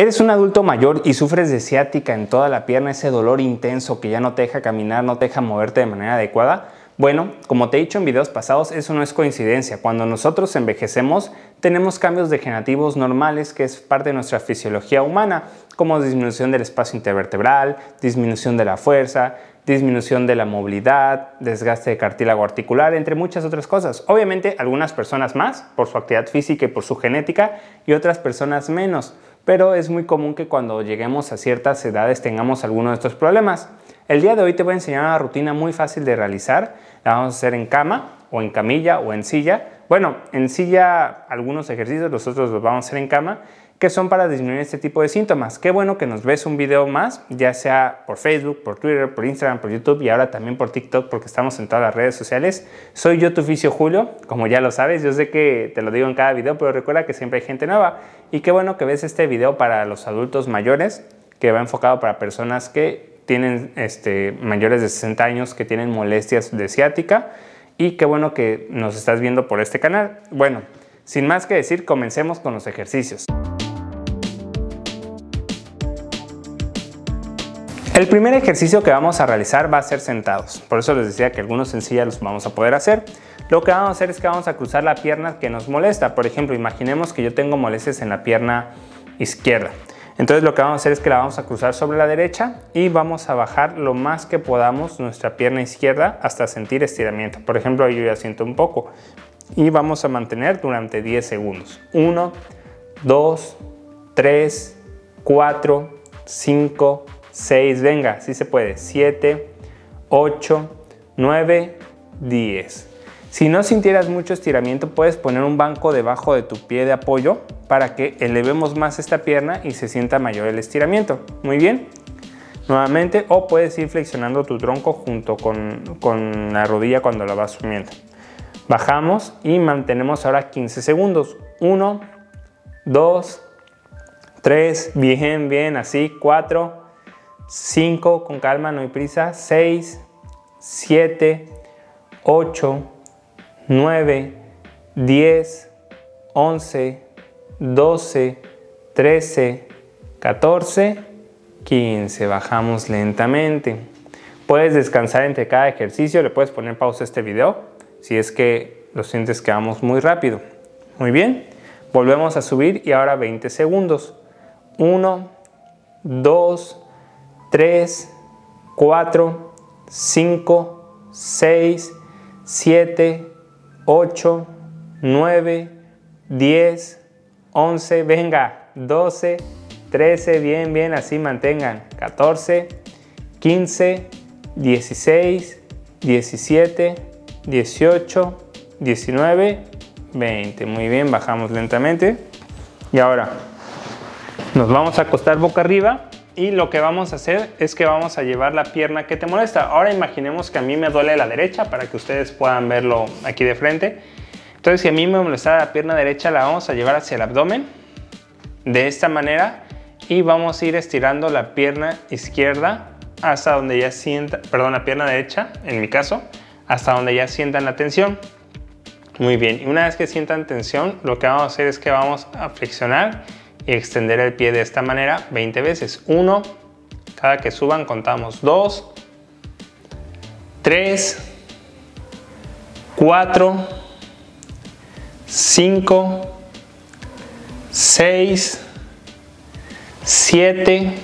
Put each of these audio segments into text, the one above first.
Eres un adulto mayor y sufres de ciática en toda la pierna, ese dolor intenso que ya no te deja caminar, no te deja moverte de manera adecuada. Bueno, como te he dicho en videos pasados, eso no es coincidencia. Cuando nosotros envejecemos, tenemos cambios degenerativos normales que es parte de nuestra fisiología humana, como disminución del espacio intervertebral, disminución de la fuerza, disminución de la movilidad, desgaste de cartílago articular, entre muchas otras cosas. Obviamente algunas personas más por su actividad física y por su genética y otras personas menos pero es muy común que cuando lleguemos a ciertas edades tengamos alguno de estos problemas. El día de hoy te voy a enseñar una rutina muy fácil de realizar. La vamos a hacer en cama o en camilla o en silla. Bueno, en silla algunos ejercicios, los otros los vamos a hacer en cama que son para disminuir este tipo de síntomas. Qué bueno que nos ves un video más, ya sea por Facebook, por Twitter, por Instagram, por YouTube y ahora también por TikTok porque estamos en todas las redes sociales. Soy yo tu oficio Julio, como ya lo sabes, yo sé que te lo digo en cada video, pero recuerda que siempre hay gente nueva. Y qué bueno que ves este video para los adultos mayores, que va enfocado para personas que tienen este, mayores de 60 años, que tienen molestias de ciática. Y qué bueno que nos estás viendo por este canal. Bueno, sin más que decir, comencemos con los ejercicios. El primer ejercicio que vamos a realizar va a ser sentados, por eso les decía que algunos en silla los vamos a poder hacer. Lo que vamos a hacer es que vamos a cruzar la pierna que nos molesta. Por ejemplo, imaginemos que yo tengo molestias en la pierna izquierda. Entonces lo que vamos a hacer es que la vamos a cruzar sobre la derecha y vamos a bajar lo más que podamos nuestra pierna izquierda hasta sentir estiramiento. Por ejemplo, yo ya siento un poco. Y vamos a mantener durante 10 segundos. 1, 2, 3, 4, 5, 6, venga, sí se puede, 7, 8, 9, 10. Si no sintieras mucho estiramiento, puedes poner un banco debajo de tu pie de apoyo para que elevemos más esta pierna y se sienta mayor el estiramiento. Muy bien. Nuevamente, o puedes ir flexionando tu tronco junto con, con la rodilla cuando la vas sumiendo. Bajamos y mantenemos ahora 15 segundos. 1, 2, 3, bien, bien, así, 4, 5, con calma, no hay prisa, 6, 7, 8, 9, 10, 11, 12, 13, 14, 15. Bajamos lentamente. Puedes descansar entre cada ejercicio, le puedes poner pausa a este video si es que lo sientes que vamos muy rápido. Muy bien, volvemos a subir y ahora 20 segundos. 1, 2, 3, 4, 5, 6, 7, 8, 9, 10, 11, venga, 12, 13, bien, bien, así mantengan, 14, 15, 16, 17, 18, 19, 20. Muy bien, bajamos lentamente. Y ahora nos vamos a acostar boca arriba y lo que vamos a hacer es que vamos a llevar la pierna que te molesta. Ahora imaginemos que a mí me duele la derecha para que ustedes puedan verlo aquí de frente. Entonces si a mí me molesta la pierna derecha la vamos a llevar hacia el abdomen de esta manera y vamos a ir estirando la pierna izquierda hasta donde ya sienta, perdón, la pierna derecha en mi caso, hasta donde ya sientan la tensión. Muy bien, y una vez que sientan tensión, lo que vamos a hacer es que vamos a flexionar y extender el pie de esta manera 20 veces. 1, cada que suban contamos 2, 3, 4, 5, 6, 7,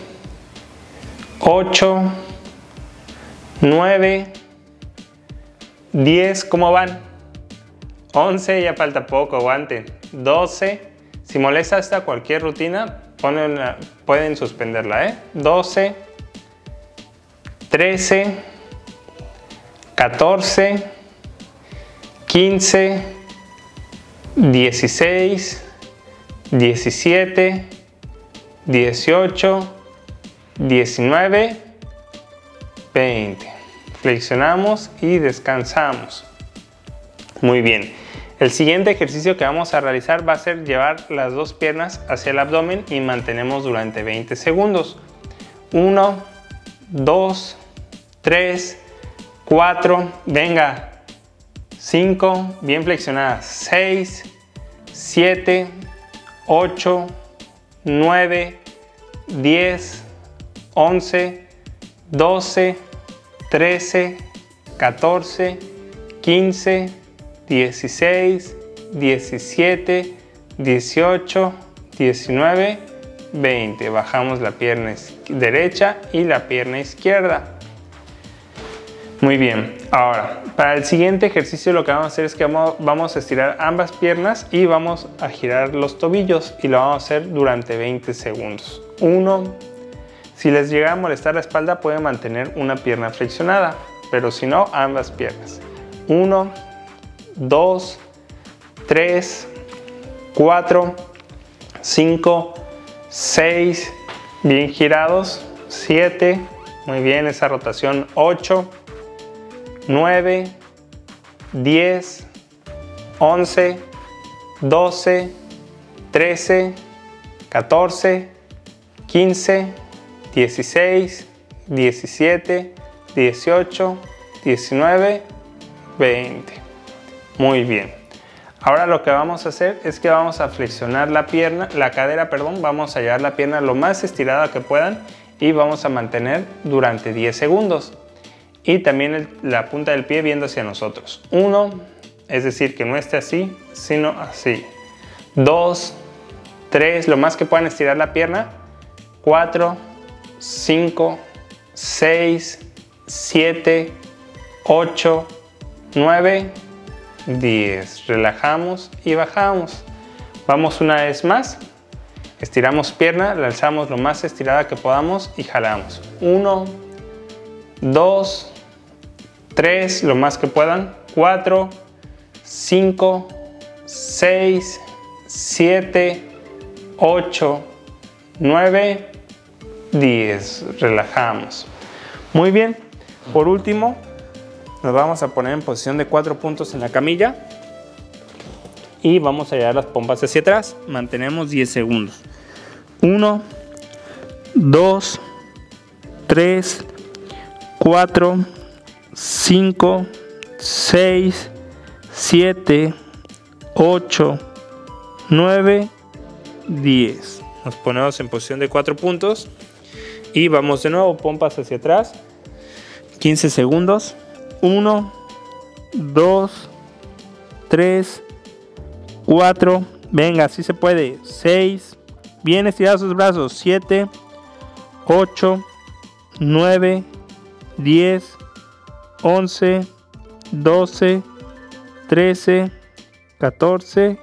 8, 9, 10, ¿cómo van? 11, ya falta poco, aguanten. 12, si molesta esta cualquier rutina, pueden suspenderla. ¿eh? 12, 13, 14, 15, 16, 17, 18, 19, 20. Flexionamos y descansamos. Muy bien. El siguiente ejercicio que vamos a realizar va a ser llevar las dos piernas hacia el abdomen y mantenemos durante 20 segundos. 1, 2, 3, 4, venga, 5, bien flexionadas, 6, 7, 8, 9, 10, 11, 12, 13, 14, 15, 16, 17, 18, 19, 20. Bajamos la pierna derecha y la pierna izquierda. Muy bien, ahora para el siguiente ejercicio lo que vamos a hacer es que vamos a estirar ambas piernas y vamos a girar los tobillos y lo vamos a hacer durante 20 segundos. Uno, si les llega a molestar la espalda pueden mantener una pierna flexionada, pero si no, ambas piernas. Uno, dos, tres, cuatro, cinco, seis, bien girados, siete, muy bien esa rotación, ocho, 9, 10, 11, 12, 13, 14, 15, 16, 17, 18, 19, 20. Muy bien. Ahora lo que vamos a hacer es que vamos a flexionar la pierna, la cadera, perdón, vamos a llevar la pierna lo más estirada que puedan y vamos a mantener durante 10 segundos y también la punta del pie viendo hacia nosotros. Uno, es decir, que no esté así, sino así. Dos, tres, lo más que puedan estirar la pierna. Cuatro, cinco, seis, siete, ocho, nueve, diez. Relajamos y bajamos. Vamos una vez más. Estiramos pierna, la alzamos lo más estirada que podamos y jalamos. Uno, dos, 3, lo más que puedan, 4, 5, 6, 7, 8, 9, 10. Relajamos. Muy bien. Por último, nos vamos a poner en posición de 4 puntos en la camilla y vamos a llevar las pompas hacia atrás. Mantenemos 10 segundos. 1, 2, 3, 4, 5, 6, 7, 8, 9, 10. Nos ponemos en posición de 4 puntos y vamos de nuevo, pompas hacia atrás. 15 segundos. 1, 2, 3, 4. Venga, así se puede. 6. Bien estirados sus brazos. 7, 8, 9, 10, 11, 12, 13, 14,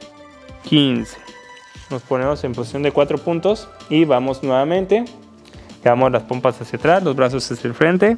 15. Nos ponemos en posición de 4 puntos y vamos nuevamente. Llevamos las pompas hacia atrás, los brazos hacia el frente.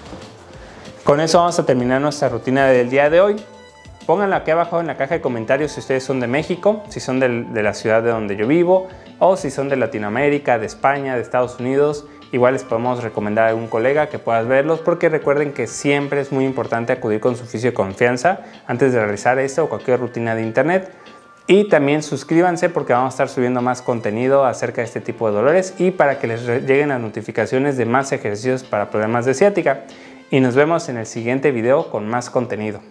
Con eso vamos a terminar nuestra rutina del día de hoy. Pónganla aquí abajo en la caja de comentarios si ustedes son de México, si son de, de la ciudad de donde yo vivo, o si son de Latinoamérica, de España, de Estados Unidos Igual les podemos recomendar a algún colega que puedas verlos porque recuerden que siempre es muy importante acudir con su oficio de confianza antes de realizar esta o cualquier rutina de internet. Y también suscríbanse porque vamos a estar subiendo más contenido acerca de este tipo de dolores y para que les lleguen las notificaciones de más ejercicios para problemas de ciática. Y nos vemos en el siguiente video con más contenido.